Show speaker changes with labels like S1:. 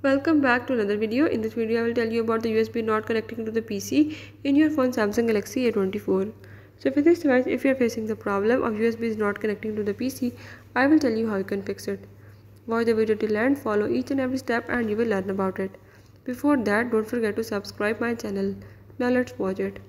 S1: Welcome back to another video. In this video I will tell you about the USB not connecting to the PC in your phone Samsung Galaxy A24. So for this device if you are facing the problem of USB is not connecting to the PC, I will tell you how you can fix it. Watch the video till end, follow each and every step and you will learn about it. Before that don't forget to subscribe my channel. Now let's watch it.